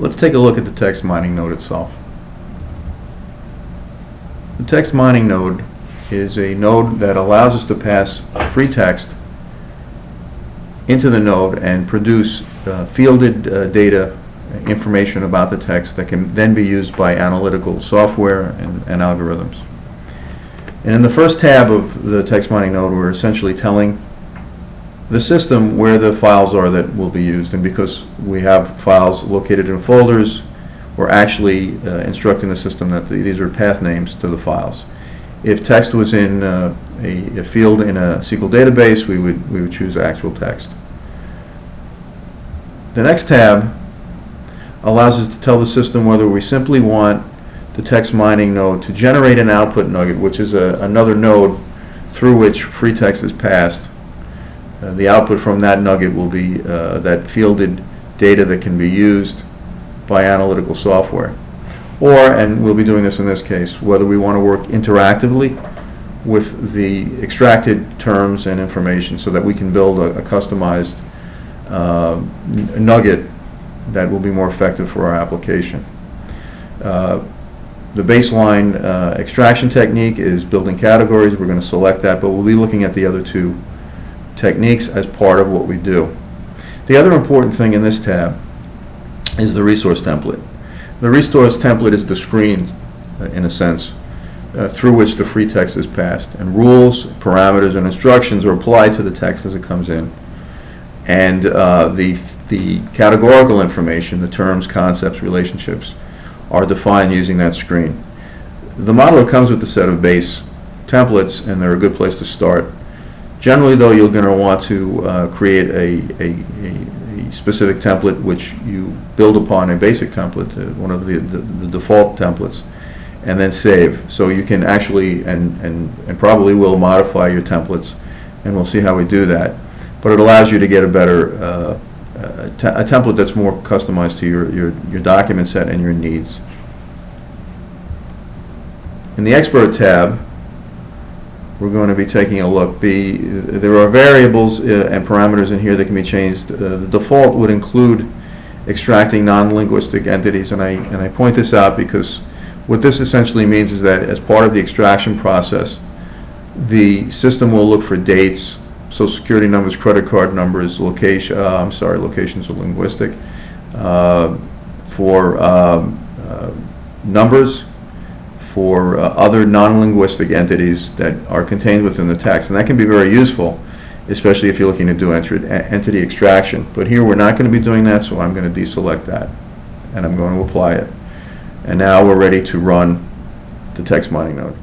Let's take a look at the text mining node itself. The text mining node is a node that allows us to pass free text into the node and produce uh, fielded uh, data, information about the text that can then be used by analytical software and, and algorithms. And in the first tab of the text mining node, we're essentially telling the system where the files are that will be used. And because we have files located in folders, we're actually uh, instructing the system that the, these are path names to the files. If text was in uh, a, a field in a SQL database, we would, we would choose actual text. The next tab allows us to tell the system whether we simply want the text mining node to generate an output nugget, which is a, another node through which free text is passed. Uh, the output from that nugget will be uh, that fielded data that can be used by analytical software. Or, and we'll be doing this in this case, whether we want to work interactively with the extracted terms and information so that we can build a, a customized uh, nugget that will be more effective for our application. Uh, the baseline uh, extraction technique is building categories. We're going to select that, but we'll be looking at the other two techniques as part of what we do. The other important thing in this tab is the resource template. The resource template is the screen, uh, in a sense, uh, through which the free text is passed. And rules, parameters, and instructions are applied to the text as it comes in and uh, the, the categorical information, the terms, concepts, relationships, are defined using that screen. The modeler comes with a set of base templates, and they're a good place to start. Generally, though, you're going to want to uh, create a, a, a, a, specific template which you build upon a basic template, uh, one of the, the, the, default templates, and then save. So you can actually, and, and, and probably will modify your templates, and we'll see how we do that but it allows you to get a better uh, a, template that's more customized to your, your, your document set and your needs. In the Expert tab, we're going to be taking a look. The, there are variables uh, and parameters in here that can be changed. Uh, the default would include extracting non-linguistic entities, and I, and I point this out because what this essentially means is that as part of the extraction process, the system will look for dates, social security numbers, credit card numbers, location, uh, I'm sorry, locations are linguistic, uh, for um, uh, numbers, for uh, other non-linguistic entities that are contained within the text. And that can be very useful, especially if you're looking to do entity extraction. But here we're not going to be doing that, so I'm going to deselect that. And I'm going to apply it. And now we're ready to run the text mining node.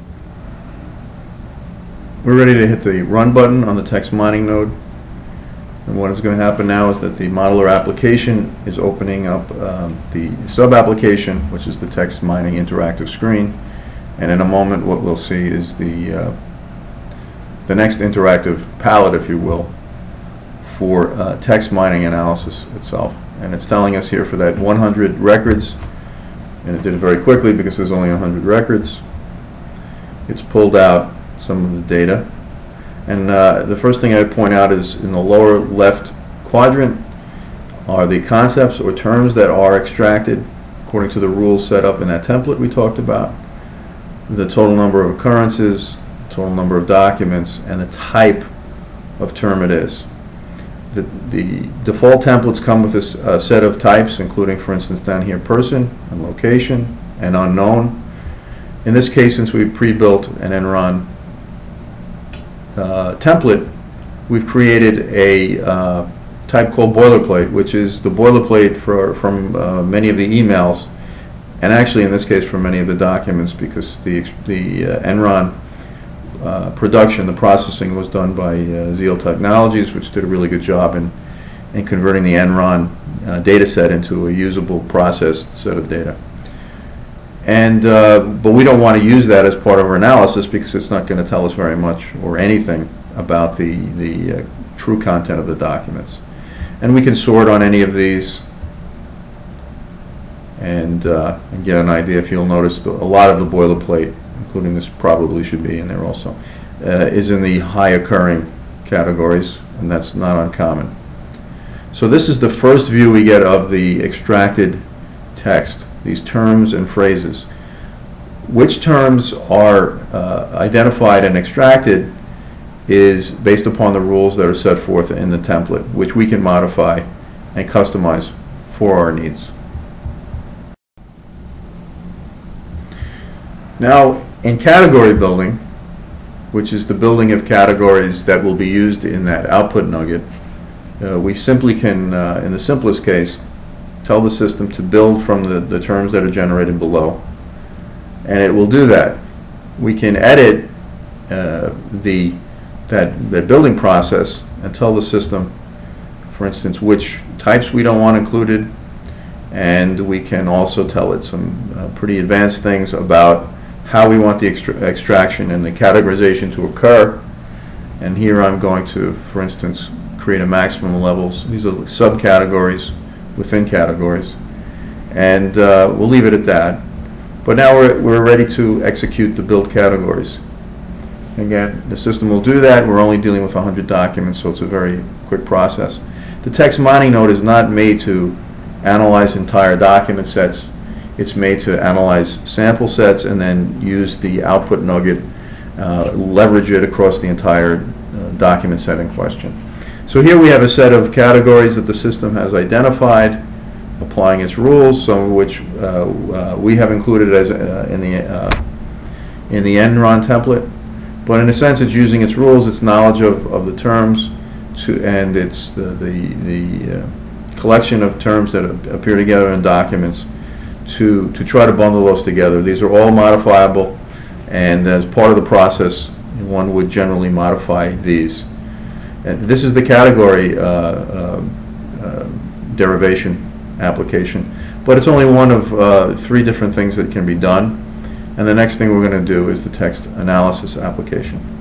We're ready to hit the run button on the text mining node. And what is going to happen now is that the modeler application is opening up um, the sub-application, which is the text mining interactive screen. And in a moment, what we'll see is the, uh, the next interactive palette, if you will, for uh, text mining analysis itself. And it's telling us here for that 100 records, and it did it very quickly because there's only 100 records. It's pulled out some of the data. And uh, the first thing I point out is in the lower left quadrant are the concepts or terms that are extracted according to the rules set up in that template we talked about, the total number of occurrences, total number of documents, and the type of term it is. The, the default templates come with a uh, set of types, including, for instance, down here, person and location and unknown. In this case, since we pre-built an Enron uh, template, we've created a uh, type called boilerplate, which is the boilerplate for, from uh, many of the emails, and actually in this case for many of the documents because the, the uh, Enron uh, production, the processing was done by uh, ZL Technologies, which did a really good job in, in converting the Enron uh, data set into a usable processed set of data. And, uh, but we don't want to use that as part of our analysis because it's not going to tell us very much or anything about the, the uh, true content of the documents. And we can sort on any of these and, uh, and get an idea. If you'll notice, the, a lot of the boilerplate, including this probably should be in there also, uh, is in the high occurring categories, and that's not uncommon. So this is the first view we get of the extracted text, these terms and phrases. Which terms are uh, identified and extracted is based upon the rules that are set forth in the template, which we can modify and customize for our needs. Now, in category building, which is the building of categories that will be used in that output nugget, uh, we simply can, uh, in the simplest case, tell the system to build from the, the terms that are generated below, and it will do that. We can edit uh, the, that, that building process and tell the system, for instance, which types we don't want included, and we can also tell it some uh, pretty advanced things about how we want the extra- extraction and the categorization to occur. And here I'm going to, for instance, create a maximum levels. These are subcategories within categories. And uh, we'll leave it at that. But now we're, we're ready to execute the build categories. Again, the system will do that. We're only dealing with 100 documents, so it's a very quick process. The text mining node is not made to analyze entire document sets. It's made to analyze sample sets and then use the output nugget, uh, leverage it across the entire uh, document set in question. So here we have a set of categories that the system has identified, applying its rules, some of which uh, uh, we have included as uh, in the uh, in the Enron template. But in a sense, it's using its rules, its knowledge of, of the terms, to and it's the the, the collection of terms that appear together in documents to to try to bundle those together. These are all modifiable, and as part of the process, one would generally modify these. And this is the category uh, uh, uh, derivation application, but it's only one of uh, three different things that can be done. And the next thing we're going to do is the text analysis application.